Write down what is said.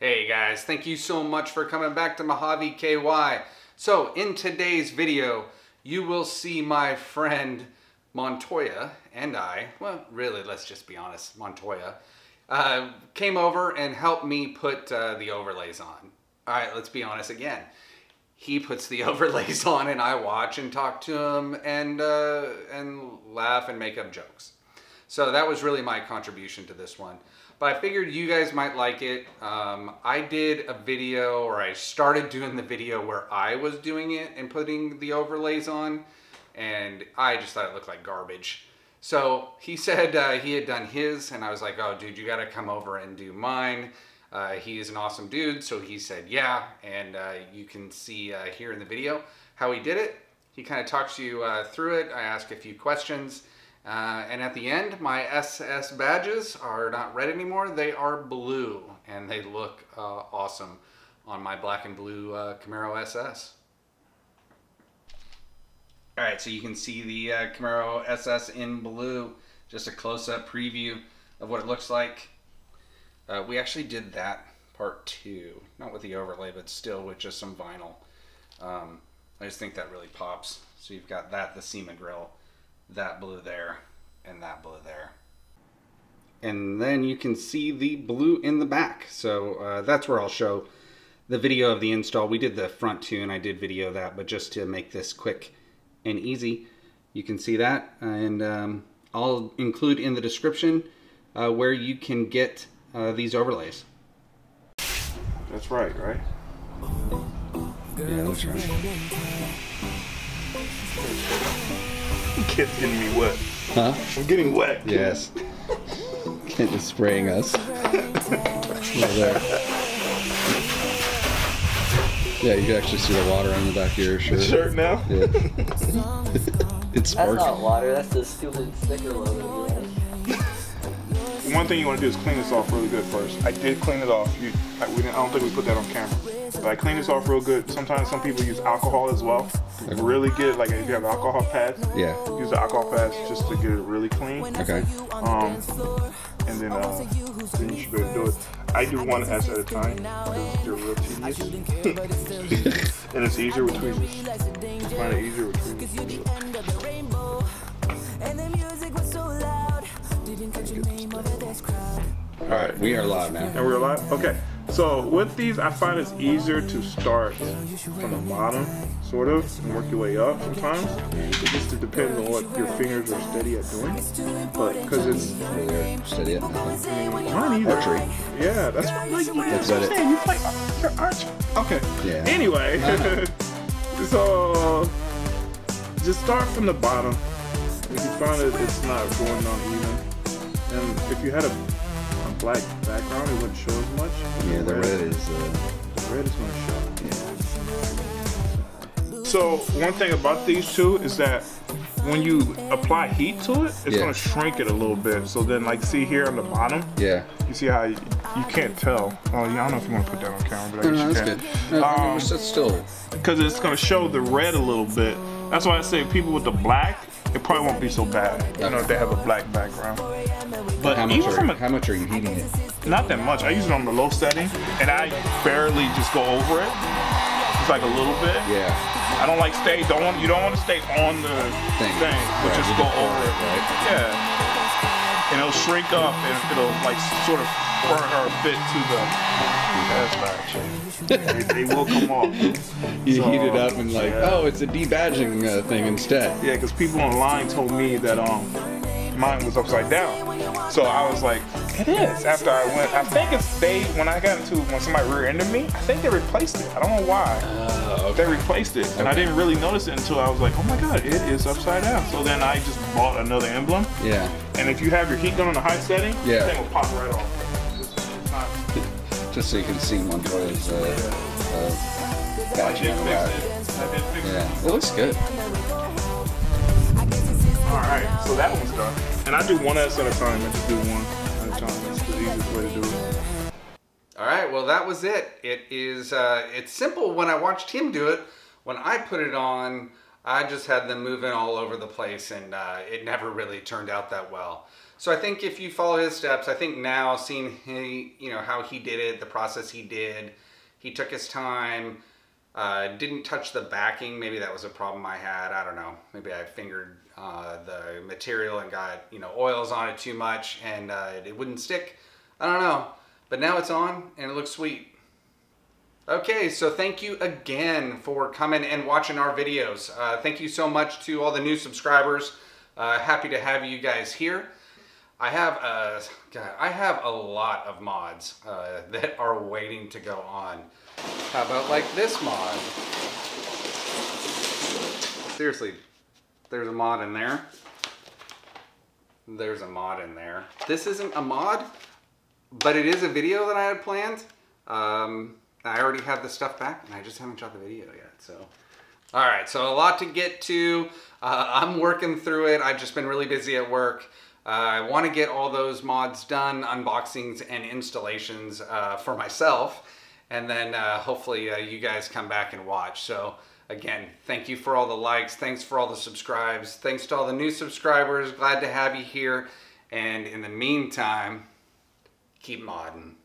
Hey guys, thank you so much for coming back to Mojave KY. So in today's video, you will see my friend Montoya and I, well really let's just be honest, Montoya, uh, came over and helped me put uh, the overlays on. Alright, let's be honest again. He puts the overlays on and I watch and talk to him and, uh, and laugh and make up jokes. So that was really my contribution to this one. But I figured you guys might like it. Um, I did a video, or I started doing the video where I was doing it and putting the overlays on, and I just thought it looked like garbage. So he said uh, he had done his, and I was like, oh, dude, you gotta come over and do mine. Uh, he is an awesome dude, so he said, yeah, and uh, you can see uh, here in the video how he did it. He kind of talks you uh, through it. I ask a few questions. Uh, and at the end, my SS badges are not red anymore. They are blue, and they look uh, awesome on my black and blue uh, Camaro SS. All right, so you can see the uh, Camaro SS in blue. Just a close-up preview of what it looks like. Uh, we actually did that part two, not with the overlay, but still with just some vinyl. Um, I just think that really pops. So you've got that, the SEMA grill, that blue there, and that blue there. And then you can see the blue in the back. So uh, that's where I'll show the video of the install. We did the front too, and I did video that, but just to make this quick and easy, you can see that. And um, I'll include in the description uh, where you can get uh, these overlays. That's right, right? Yeah, that's right. Kid's getting me wet. Huh? I'm getting wet. Yes. Kent is spraying us. Over there. Yeah, you can actually see the water on the back of your shirt. Shirt now? Yeah. it's That's not water, that's the stupid sticker logo. One thing you want to do is clean this off really good first. I did clean it off. You, I, we didn't, I don't think we put that on camera. But I cleaned this off real good. Sometimes some people use alcohol as well. To really good, like if you have alcohol pads, Yeah. use the alcohol pads just to get it really clean. Okay. Um, and then, uh, then you should be able to do it. I do one S at a time because they're real tedious. and it's easier with tweezers. I find it easier with tweezers. All right, we are live now. And we're live? Okay. So with these, I find it's easier to start from the bottom, sort of, and work your way up sometimes. It just depends on what your fingers are steady at doing. But because it's We're steady at nothing. mine either. Archery. Yeah, that's what, like, That's that's what about I'm it. saying. You play you're arch. Okay. Yeah. Anyway, so just start from the bottom. If you find that it's not going on even, and if you had a black background, it wouldn't show as much. Yeah, the red is. Uh, The red is going to show. yeah. So one thing about these two is that when you apply heat to it, it's Yeah. going to shrink it a little bit. So then, like, see here on the bottom, Yeah. you see how you, you can't tell. Oh, yeah, I don't know if you want to put that on camera, but I No, guess no, you that's can. good. No, Um, it's still. because it's going to show the red a little bit. That's why I say people with the black, it probably won't be so bad. You know, if they have a black background. But How much, even are, from a, how much are you heating it? not that much. I use it on the low setting, and I barely just go over it. It's like a little bit. Yeah. I don't like stay. Don't want you don't want to stay on the Thing. thing, but Right, just go over it. over it, right? Yeah. And it'll shrink up, and it'll like sort of burn or fit to the. That's not they, they will come off. You So, heat it up and like, yeah. oh, it's a debadging uh, thing instead. Yeah, because people online told me that um mine was upside down. So I was like, it is. After I went, I think it's they when I got into when somebody rear-ended me. I think they replaced it. I don't know why. Oh, They replaced it, and I didn't really notice it until I was like, oh my god, it is upside down. So then I just bought another emblem. Yeah. And if you have your heat gun on the high setting, Yeah. the thing will pop right off. It's, it's not. Just so you can see Montoya's uh, uh, did on the it. I did fix it. Yeah. It looks good. All right, so that one's done. And I do one S at a time. I just do one at. That's the easiest way to do it. All right, well that was it. It is uh, it's simple when I watched him do it. When I put it on, I just had them moving all over the place and uh, it never really turned out that well. So I think if you follow his steps, I think now seeing he, you know, how he did it, the process he did, he took his time, uh, didn't touch the backing. Maybe that was a problem I had. I don't know. Maybe I fingered uh, the material and got, you know, oils on it too much and uh, it wouldn't stick. I don't know. But now it's on and it looks sweet. Okay, so thank you again for coming and watching our videos. Uh, thank you so much to all the new subscribers. Uh, happy to have you guys here. I have a, God, I have a lot of mods uh, that are waiting to go on. How about like this mod? Seriously, there's a mod in there. There's a mod in there. This isn't a mod, but it is a video that I had planned. Um, I already have the stuff back and I just haven't shot the video yet. So, all right, so a lot to get to. Uh, I'm working through it. I've just been really busy at work. Uh, I want to get all those mods done, unboxings and installations uh, for myself. And then uh, hopefully uh, you guys come back and watch. So again, thank you for all the likes. Thanks for all the subscribes. Thanks to all the new subscribers. Glad to have you here. And in the meantime, keep modding.